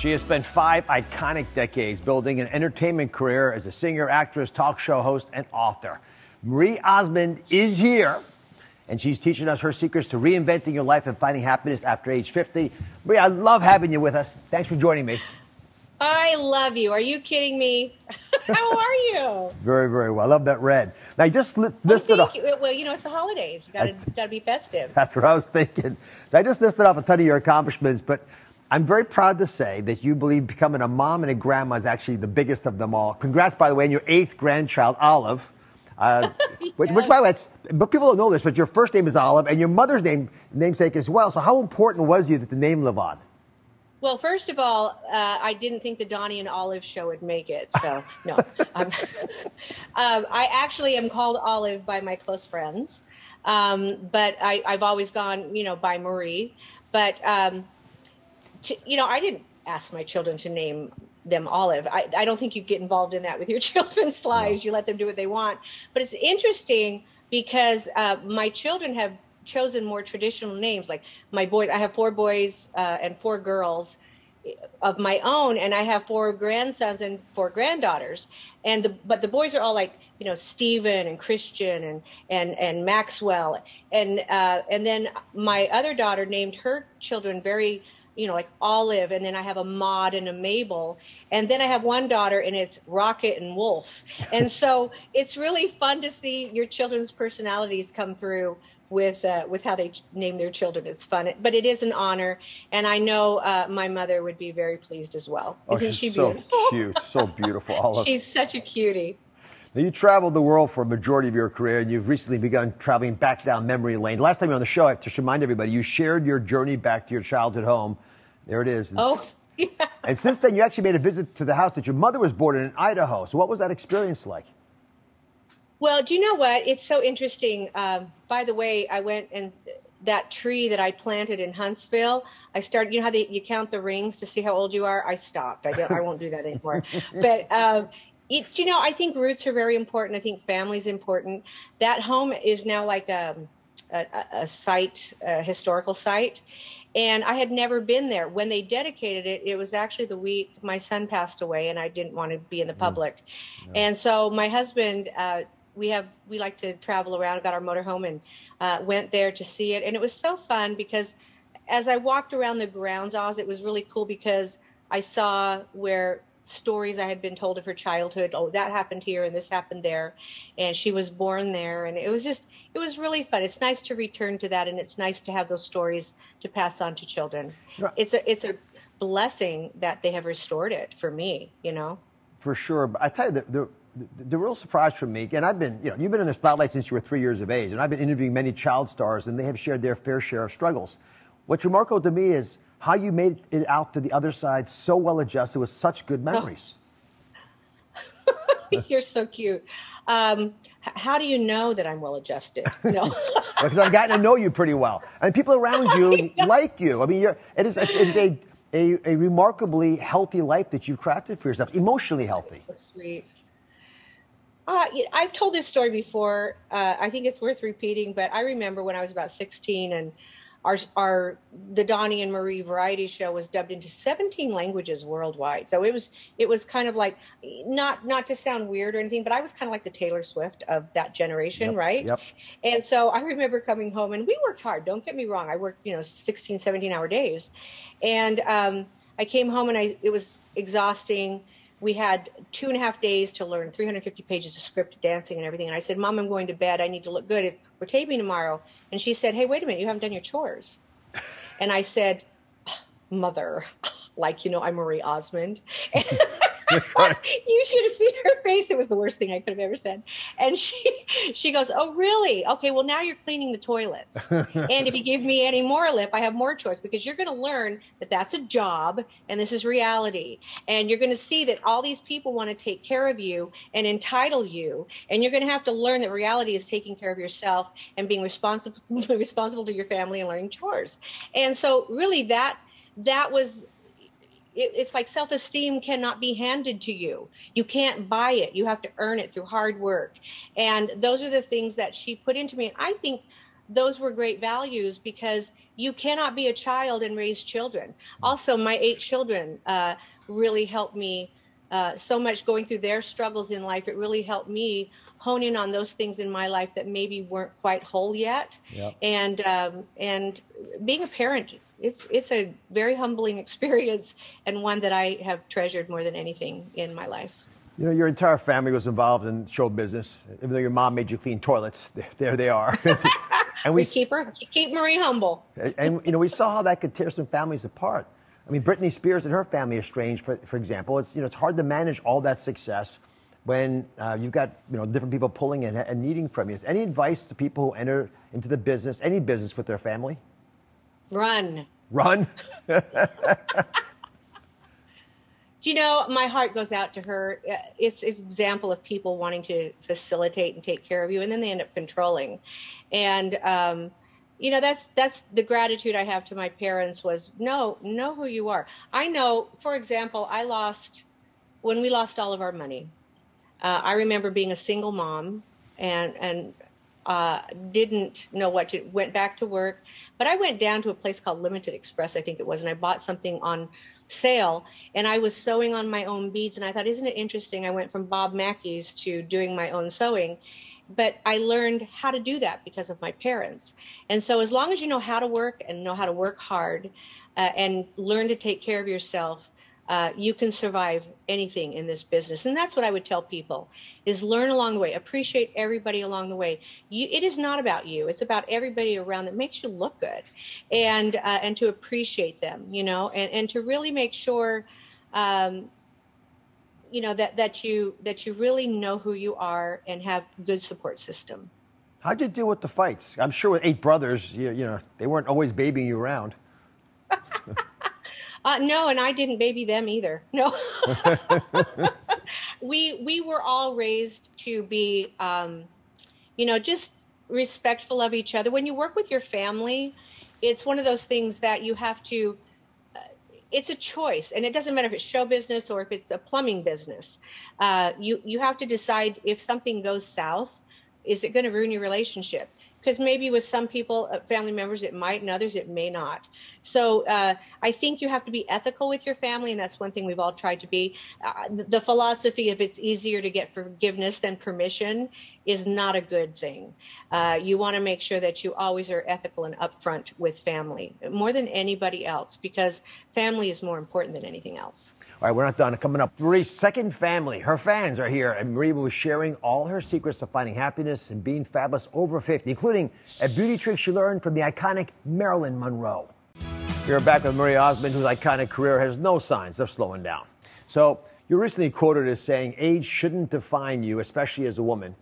She has spent five iconic decades building an entertainment career as a singer, actress, talk show host, and author. Marie Osmond is here, and she's teaching us her secrets to reinventing your life and finding happiness after age 50. Marie, I love having you with us. Thanks for joining me. I love you. Are you kidding me? How are you? very, very well. I love that red. Now, you just li- Oh, listed thank off. you. Well, you know, it's the holidays. You gotta, gotta be festive. That's what I was thinking. So I just listed off a ton of your accomplishments, but I'm very proud to say that you believe becoming a mom and a grandma is actually the biggest of them all. Congrats, by the way, on your eighth grandchild, Olive. Uh, which, which, by the way, it's, but people don't know this, but your first name is Olive, and your mother's name namesake as well. So, how important was you that the name live on? Well, first of all, uh, I didn't think the Donnie and Olive show would make it. So, no. um, um, I actually am called Olive by my close friends. Um, but I, I've always gone, you know, by Marie. But, um, to, you know, I didn't ask my children to name them Olive. I, I don't think you get involved in that with your children's lives. You let them do what they want. But it's interesting because uh, my children have chosen more traditional names. Like my boys, I have four boys uh, and four girls of my own, and I have four grandsons and four granddaughters. And the, but the boys are all like you know Stephen and Christian and and and Maxwell, and uh, and then my other daughter named her children very you know, like Olive, and then I have a Maud and a Mabel, and then I have one daughter, and it's Rocket and Wolf, and so it's really fun to see your children's personalities come through with uh, with how they name their children. It's fun, but it is an honor, and I know uh, my mother would be very pleased as well. Isn't oh, she's she so beautiful? cute, so beautiful, Olive. She's such a cutie. Now, you traveled the world for a majority of your career, and you've recently begun traveling back down memory lane. Last time you were on the show, I have to remind everybody, you shared your journey back to your childhood home. There it is. Oh, yeah. And since then, you actually made a visit to the house that your mother was born in in Idaho. So, what was that experience like? Well, do you know what? It's so interesting. Um, by the way, I went and that tree that I planted in Huntsville, I started. You know how they, you count the rings to see how old you are? I stopped. I don't. I won't do that anymore. but um, it, you know, I think roots are very important. I think family's important. That home is now like a, a, a site, a historical site. And I had never been there. When they dedicated it, it was actually the week my son passed away, and I didn't want to be in the public. And so my husband, uh, we have we like to travel around, got our motorhome, and uh, went there to see it. And it was so fun because as I walked around the grounds, Oz, it was really cool because I saw where stories I had been told of her childhood. Oh, that happened here and this happened there, and she was born there, and it was just it was really fun. It's nice to return to that, and it's nice to have those stories to pass on to children. Right. It's a it's a blessing that they have restored it for me. You know. For sure. But I tell you, the, the, the, the real surprise for me, and I've been, you know, you've been in the spotlight since you were three years of age, and I've been interviewing many child stars, and they have shared their fair share of struggles. What's remarkable to me is how you made it out to the other side so well adjusted with such good memories. You're so cute. Um, how do you know that I'm well adjusted? No. because I've gotten to know you pretty well, and people around you like you. I mean, you're, it is a, it is a, a a remarkably healthy life that you've crafted for yourself, emotionally healthy. so sweet. Uh, I've told this story before. Uh, I think it's worth repeating, but I remember when I was about 16 and our, our the Donnie and Marie variety show was dubbed into 17 languages worldwide. So it was it was kind of like not not to sound weird or anything, but I was kind of like the Taylor Swift of that generation, Yep, right? yep. And so I remember coming home and we worked hard. Don't get me wrong. I worked, you know, 16, 17 hour days. And um, I came home and I it was exhausting. We had two and a half days to learn 350 pages of script, dancing, and everything. And I said, Mom, I'm going to bed. I need to look good. It's, we're taping tomorrow. And she said, Hey, wait a minute. You haven't done your chores. And I said, Mother, like, you know, I'm Marie Osmond. you should have seen her face. It was the worst thing I could have ever said. And she she goes, "Oh, really? Okay, well now you're cleaning the toilets. and if you give me any more lip, I have more choice because you're going to learn that that's a job and this is reality. And you're going to see that all these people want to take care of you and entitle you, and you're going to have to learn that reality is taking care of yourself and being responsible responsible to your family and learning chores. And so really that that was it, it's like self-esteem cannot be handed to you you can't buy it you have to earn it through hard work and those are the things that she put into me and i think those were great values because you cannot be a child and raise children. Also, my eight children uh, really helped me uh, so much going through their struggles in life. It really helped me hone in on those things in my life that maybe weren't quite whole yet. Yep. And um, and being a parent, it's it's a very humbling experience and one that I have treasured more than anything in my life. You know, your entire family was involved in show business. Even though your mom made you clean toilets, there they are. and we, we keep her keep Marie humble. and you know, we saw how that could tear some families apart. I mean, Britney Spears and her family are strange. For for example, it's you know it's hard to manage all that success when uh, you've got you know different people pulling in and needing from you. Any advice to people who enter into the business, any business with their family? Run. Run. Do you know, my heart goes out to her. Uh, it's, it's an example of people wanting to facilitate and take care of you, and then they end up controlling. And um, you know, that's that's the gratitude I have to my parents was no, know who you are. I know, for example, I lost when we lost all of our money. Uh, I remember being a single mom and and uh, didn't know what to went back to work, but I went down to a place called Limited Express, I think it was, and I bought something on sale and I was sewing on my own beads and I thought, isn't it interesting? I went from Bob Mackie's to doing my own sewing. But I learned how to do that because of my parents. And so, as long as you know how to work and know how to work hard uh, and learn to take care of yourself, uh, you can survive anything in this business. And that's what i would tell people is learn along the way. Appreciate everybody along the way. You, it is not about you. It's about everybody around that makes you look good and uh, and to appreciate them you know and, and to really make sure um, you know that that you that you really know who you are and have good support system. How'd you deal with the fights? I'm sure with eight brothers you, you know they weren't always babying you around Uh, no, and I didn't baby them either. No. we we were all raised to be, um, you know, just respectful of each other. When you work with your family, it's one of those things that you have to. Uh, it's a choice, and it doesn't matter if it's show business or if it's a plumbing business. Uh, you you have to decide if something goes south, is it going to ruin your relationship? Because maybe with some people, uh, family members, it might, and others it may not. So uh, I think you have to be ethical with your family, and that's one thing we've all tried to be. Uh, the, the, philosophy of it's easier to get forgiveness than permission is not a good thing. Uh, you want to make sure that you always are ethical and upfront with family more than anybody else, because family is more important than anything else. All right, we're not done. Coming up, Marie's second family. Her fans are here, and Marie was sharing all her secrets to finding happiness and being fabulous over 50, including a beauty trick she learned from the iconic Marilyn Monroe. We're back with Marie Osmond, whose iconic career has no signs of slowing down. So, you're recently quoted as saying, age shouldn't define you, especially as a woman.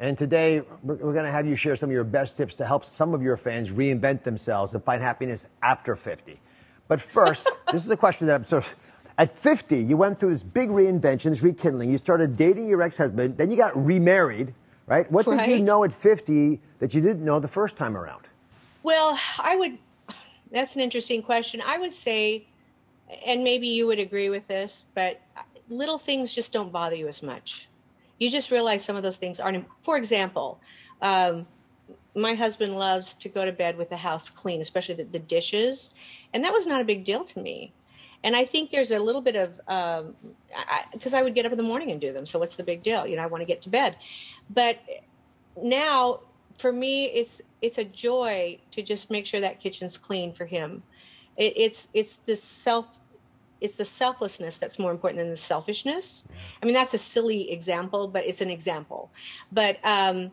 And today, we're, we're going to have you share some of your best tips to help some of your fans reinvent themselves and find happiness after 50. But first, this is a question that I'm sort of at 50, you went through this big reinvention, this rekindling. You started dating your ex husband, then you got remarried, right? What right. did you know at 50 that you didn't know the first time around? Well, I would, that's an interesting question. I would say, and maybe you would agree with this, but little things just don't bother you as much. You just realize some of those things aren't, for example, um, my husband loves to go to bed with the house clean, especially the, the dishes. And that was not a big deal to me. And I think there's a little bit of because um, I, I, would get up in the morning and do them. So what's the big deal? You know, I want to get to bed. But now, for me, it's it's a joy to just make sure that kitchen's clean for him. It, it's it's the self it's the selflessness that's more important than the selfishness. I mean, that's a silly example, but it's an example. But um,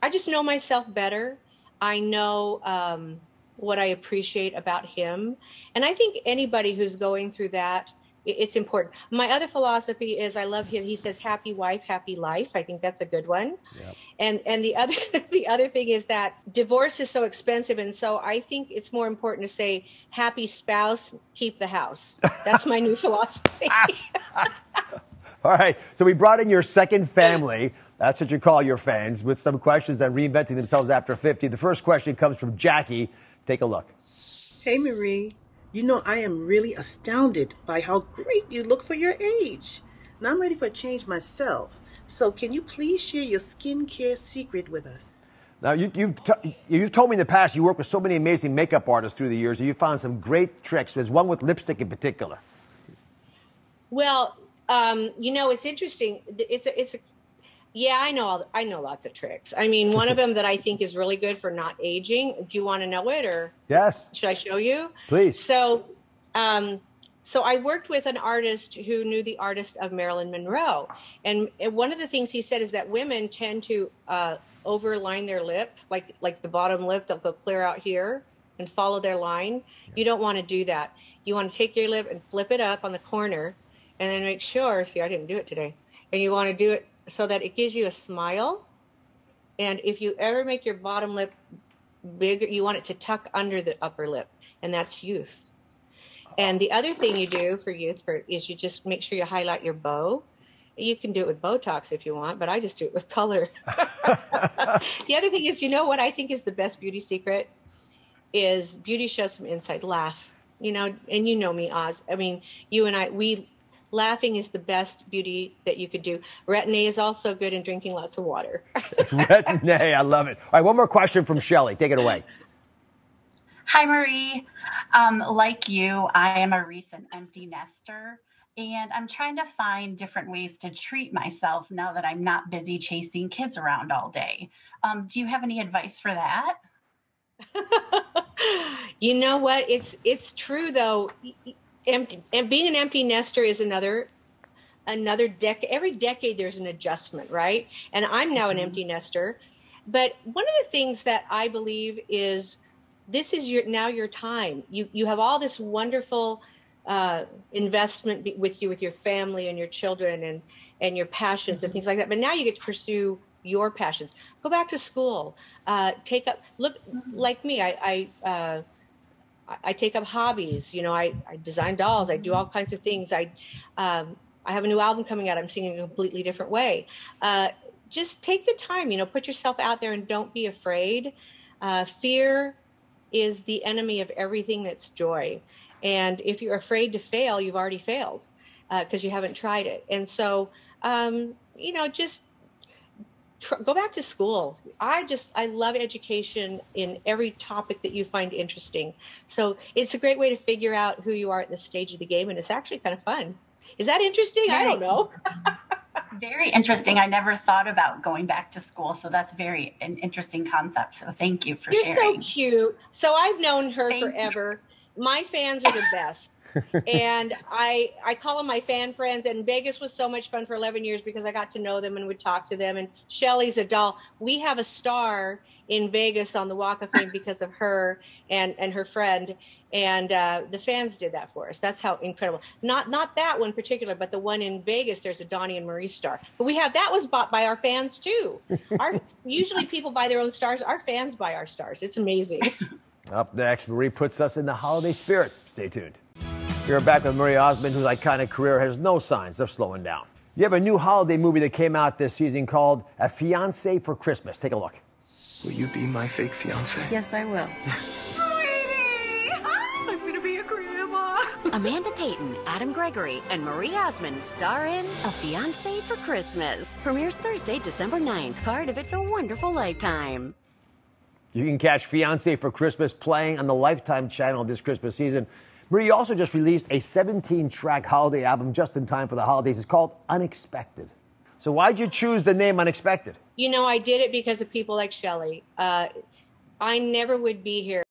I just know myself better. I know. Um, what I appreciate about him. And I think anybody who's going through that, it's important. My other philosophy is I love his. He says, "Happy wife, happy life." I think that's a good one. Yep. And and the other the other thing is that divorce is so expensive, and so I think it's more important to say, "Happy spouse, keep the house." That's my new philosophy. All right. So we brought in your second family. That's what you call your fans with some questions on reinventing themselves after 50. The first question comes from Jackie. Take a look. Hey, Marie. You know, I am really astounded by how great you look for your age. Now I'm ready for a change myself. So, can you please share your skincare secret with us? Now, you, you've, t- you've told me in the past you work with so many amazing makeup artists through the years, and you found some great tricks. There's one with lipstick in particular. Well, um, you know, it's interesting. It's a, it's a, yeah, I know, all, I know lots of tricks. I mean, one of them that I think is really good for not aging. Do you want to know it, or yes? Should I show you? Please. So, um, so I worked with an artist who knew the artist of Marilyn Monroe, and one of the things he said is that women tend to uh, overline their lip, like like the bottom lip, they'll go clear out here and follow their line. You don't want to do that. You want to take your lip and flip it up on the corner, and then make sure. See, I didn't do it today, and you want to do it so that it gives you a smile. And if you ever make your bottom lip bigger, you want it to tuck under the upper lip, and that's youth. And the other thing you do for youth for is you just make sure you highlight your bow. You can do it with Botox if you want, but I just do it with color. the other thing is, you know what I think is the best beauty secret is beauty shows from inside. Laugh, you know, and you know me, Oz. I mean, you and I, we laughing is the best beauty that you could do. Retin-A is also good in drinking lots of water. Retin-A, I love it. All right, one more question from Shelly. Take it away. Hi, Marie. Um, like you, I am a recent empty nester, and I'm trying to find different ways to treat myself now that I'm not busy chasing kids around all day. Um, do you have any advice for that? you know what? It's it's true though. Empty and being an empty nester is another another decade. Every decade there's an adjustment, right? And I'm now an mm-hmm. empty nester. But one of the things that I believe is this is your now your time. You you have all this wonderful uh, investment with you with your family and your children and and your passions mm-hmm. and things like that. But now you get to pursue your passions. Go back to school. Uh, take up look mm-hmm. like me. I I, uh, I take up hobbies. You know, I, I design dolls. I do all kinds of things. I um, I have a new album coming out. I'm singing a completely different way. Uh, just take the time. You know, put yourself out there and don't be afraid. Uh, fear is the enemy of everything that's joy. And if you're afraid to fail, you've already failed because uh, you haven't tried it. And so, um, you know, just tr- go back to school. I just, I love education in every topic that you find interesting. So it's a great way to figure out who you are at this stage of the game. And it's actually kind of fun. Is that interesting? I don't know. very interesting. I never thought about going back to school, so that's very an interesting concept. So thank you for You're sharing. You're so cute. So I've known her thank forever. You. My fans are the best and I I call them my fan friends. And Vegas was so much fun for 11 years because I got to know them and would talk to them. And Shelly's a doll. We have a star in Vegas on the Walk of Fame because of her and and her friend. And uh, the fans did that for us. That's how incredible. Not not that one particular, but the one in Vegas. There's a Donnie and Marie star. But we have that was bought by our fans too. Our usually people buy their own stars. Our fans buy our stars. It's amazing. Up next, Marie puts us in the holiday spirit. Stay tuned. We're back with Marie Osmond, whose iconic career has no signs of slowing down. You have a new holiday movie that came out this season called A Fiance for Christmas. Take a look. Will you be my fake fiance? Yes, I will. Sweetie! I'm gonna be a grandma. Amanda Payton, Adam Gregory, and Marie Osmond star in A Fiance for Christmas. Premieres Thursday, December 9th. Part of It's a Wonderful Lifetime. You can catch Fiance for Christmas playing on the Lifetime channel this Christmas season. Marie also just released a 17 track holiday album just in time for the holidays. It's called Unexpected. So, why'd you choose the name Unexpected? You know, I did it because of people like Shelly. Uh, I never would be here